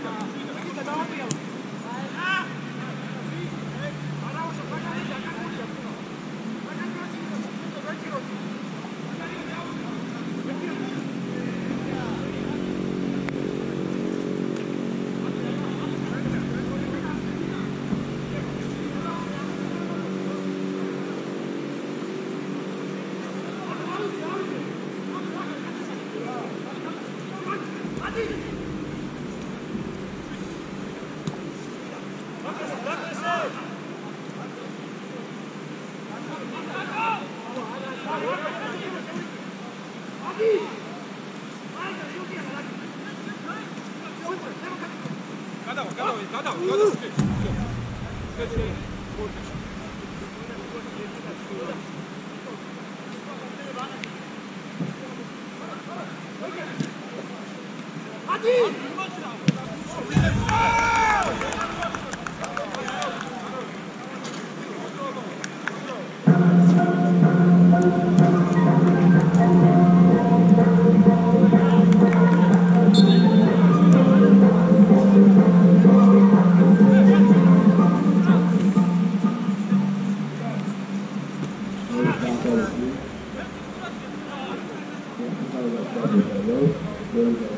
Thank you. no, no, no. Gloria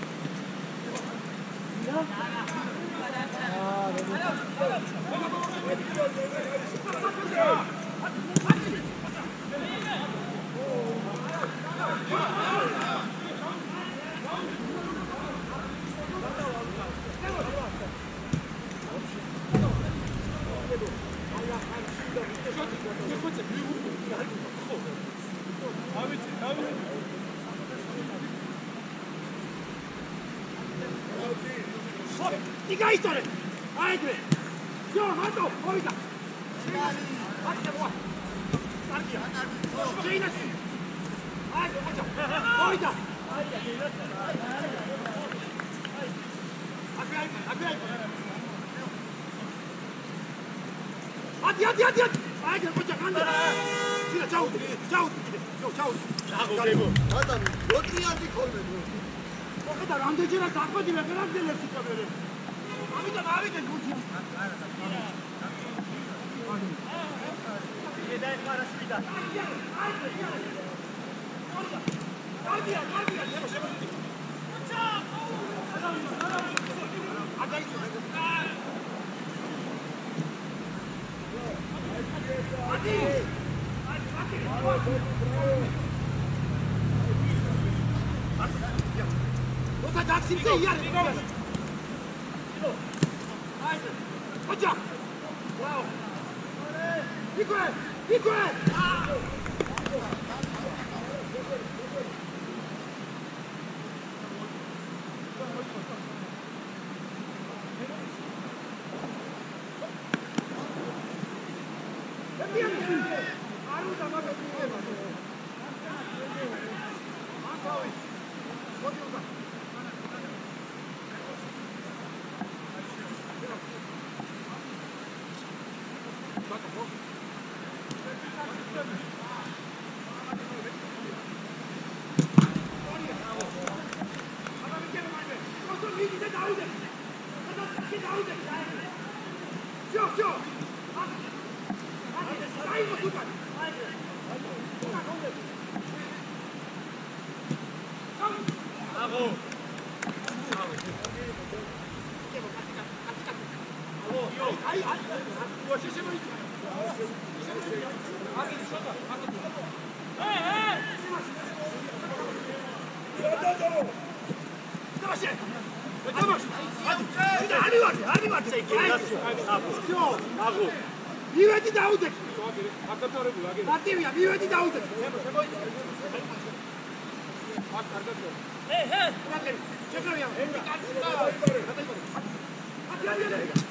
ვიტორე აიგრე ჯო მარტო მოვიდა. აკეთებო კარგია შეინაცი აიგრე მოჭო მოვიდა აგი აგი ადი ადი ადი ადი აიგრე მოჭო კანდა ძირა ჩაუდი ჩაუდი კიდე ჩაუ ჩაუდი აღობებო ატანი როტიადი ხოლმე მოხედა რამდენჯერაც აკვედი ვეღარ აღძელებს იკაბერებს ამიტომ ავიდეთ გუჩი. ედაი პარასვიდა. გარდია, გარდია, შემოდი. გუჩა! აგაიწო. ადი! ადი, ადი. ოთა დაქსიმზე იარე. მივედი დაუდეთ. აკონტროლებული აგე. მარტივია, მივედი დაუდეთ. აქ კარგად. ე, ე, რაკერი. შეკრავია. ე, კაცი და. აკონტროლებული. აკონტროლებული.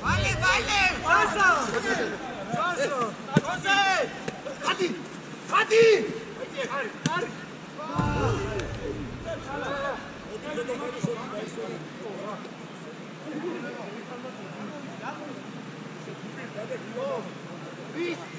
빨리 빨리 왔어 왔어 건세 가디 가디 Peace.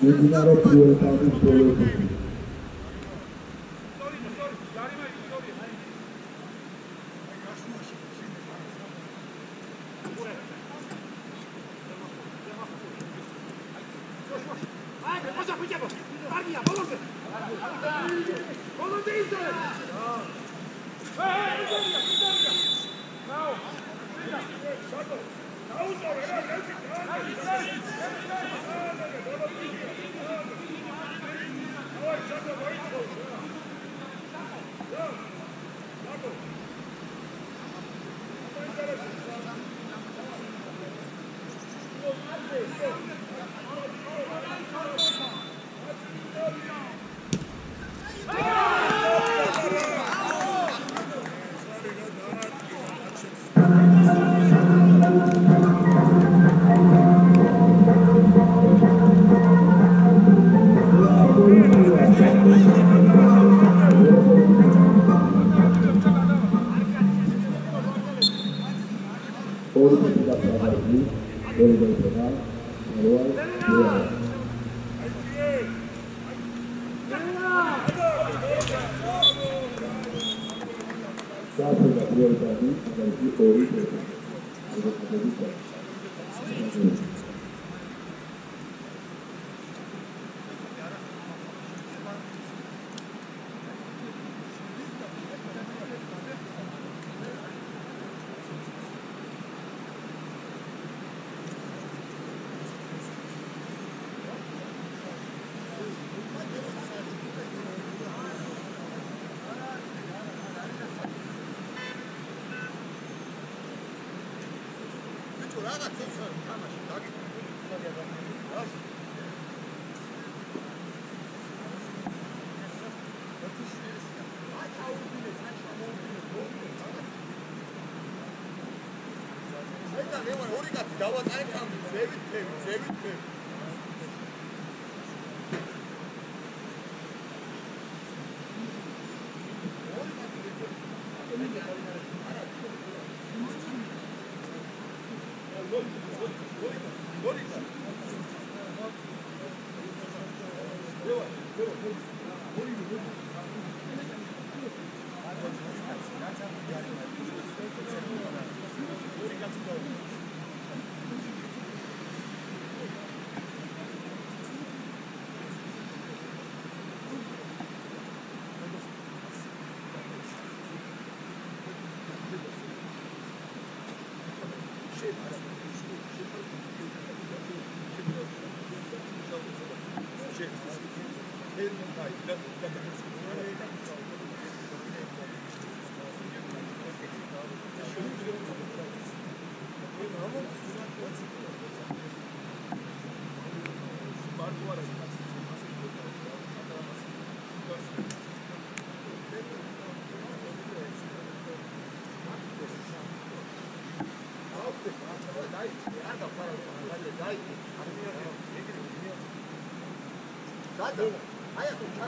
We do not appeal about this political. 사프가 9월까지 25일 되고 그렇게 되니까 nada. Aí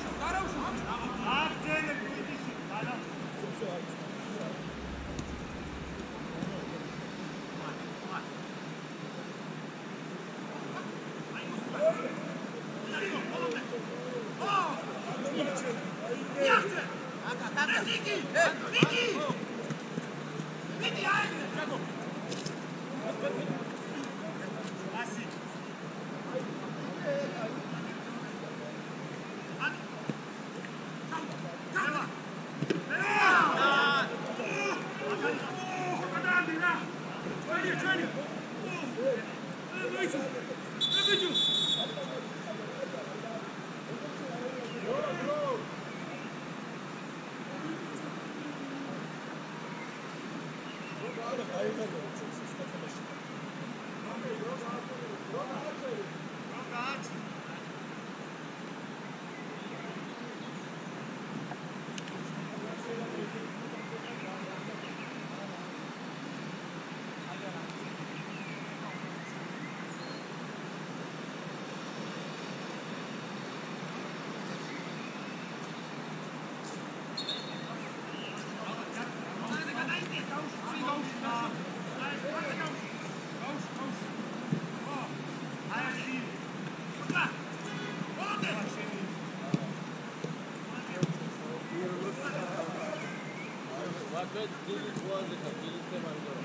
잡기를 좋아하는데 잡기를 때만 들어.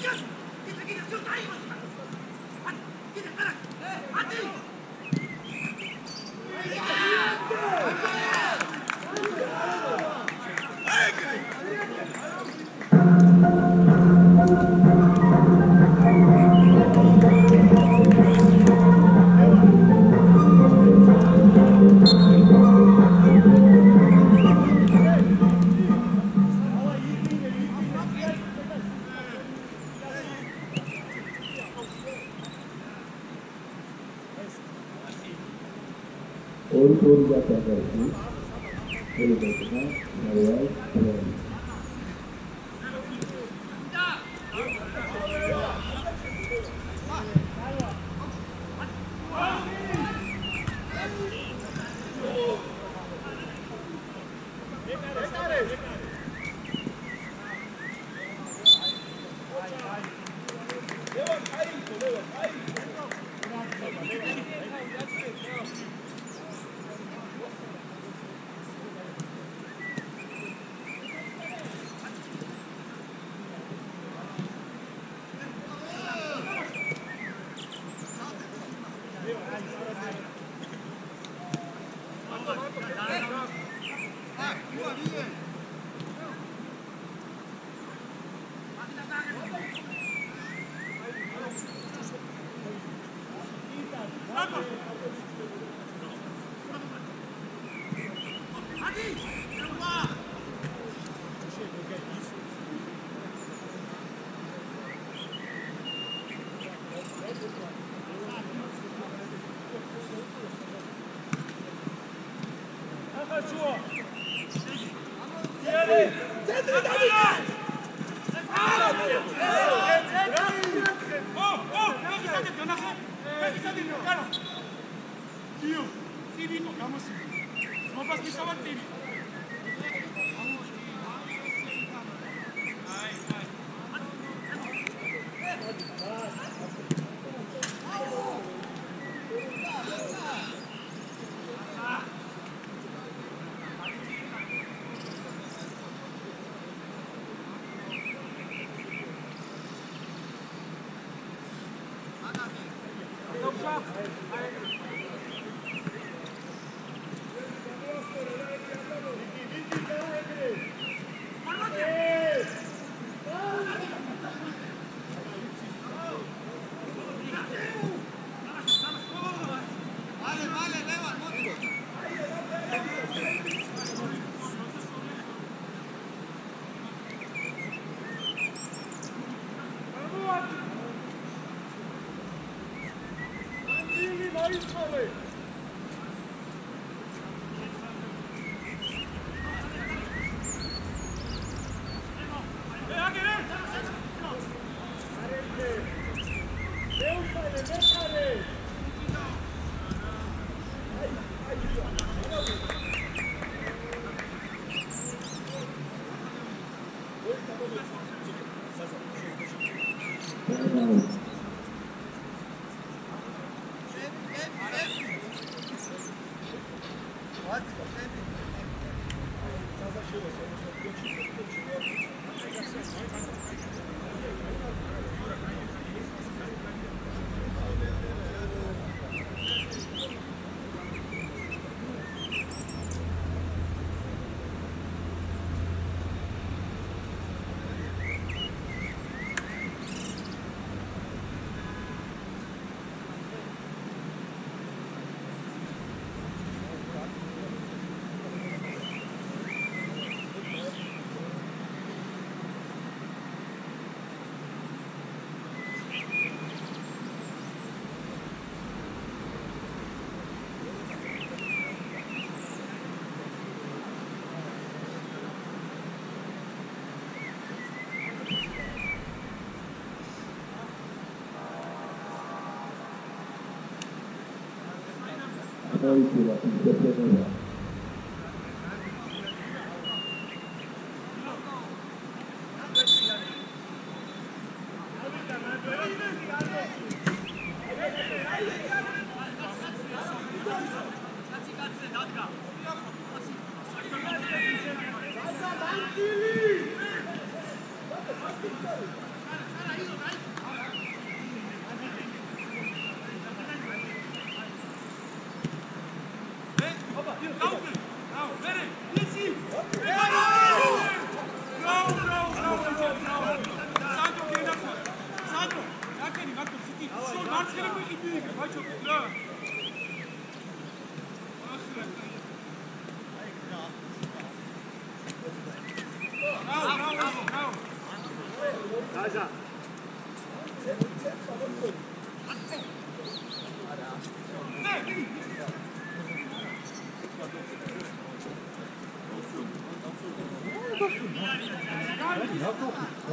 Yes! Get the get the two diamonds! Get the better! Hey! Yeah. notice it, I think, Yes,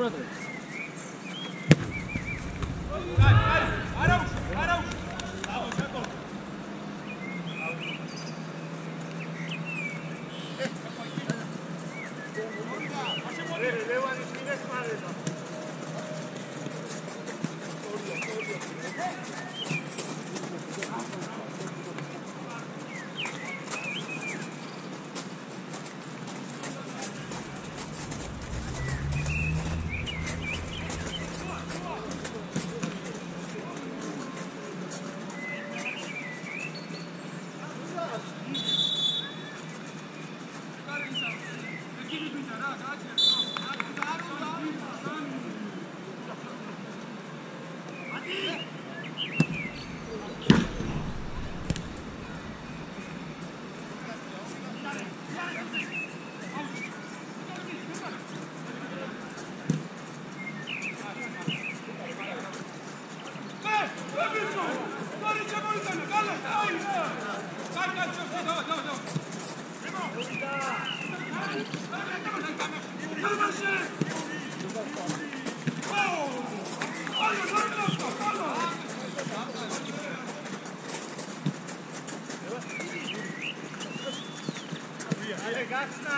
Buradan. Araujo, Araujo.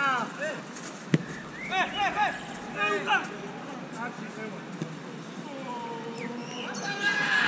Thank you.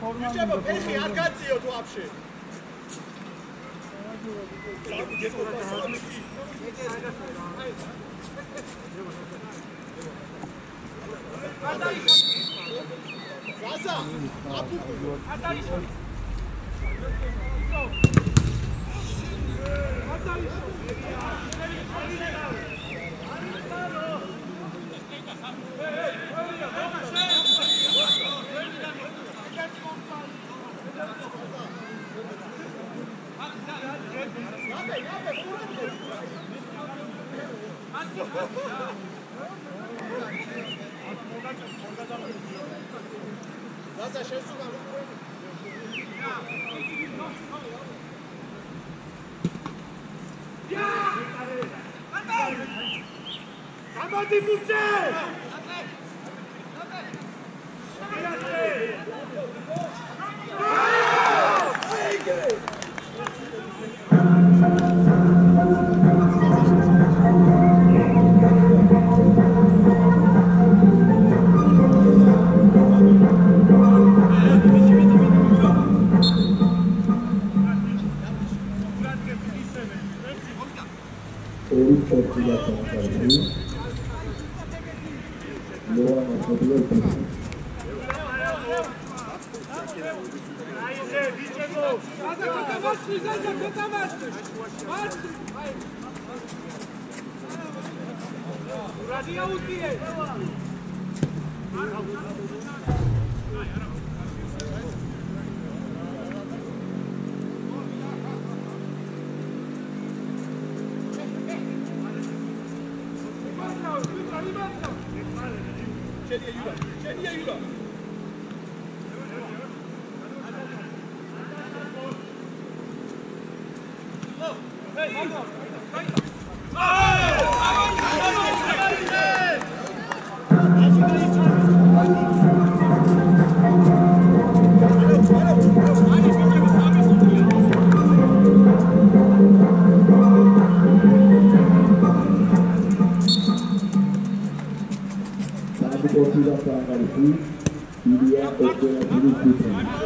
ფორმალურად. შეიძლება ფეხი არ გაწიოთ ვაფშე. Gaza! Gaza! 이리아 어깨나 무릎 굴편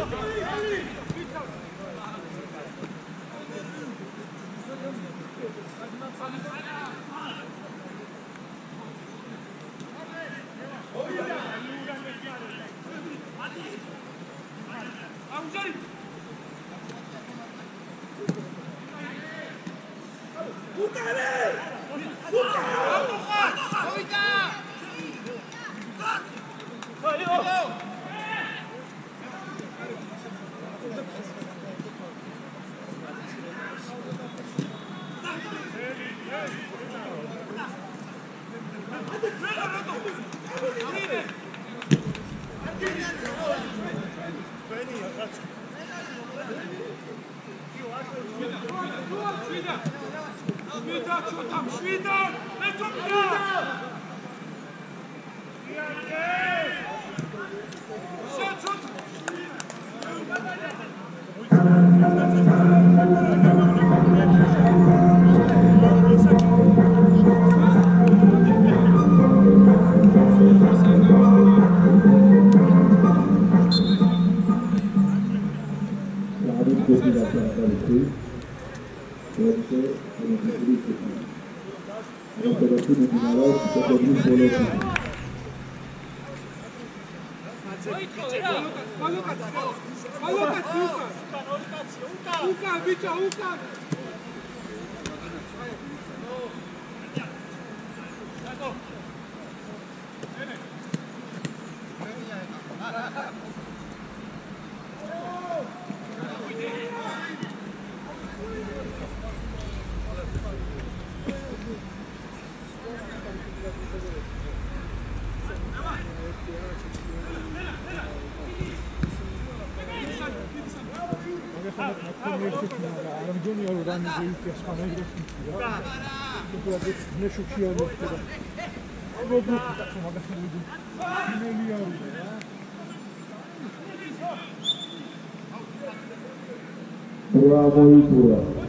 아우자리 სპორტის ბოლოში. უკან ბიჭო უკან არ dane do interspanegro. Dobra. Nie szukają do tego. Albo głupi tak sama bez ludzi. Milionów. Bravo, Ituro.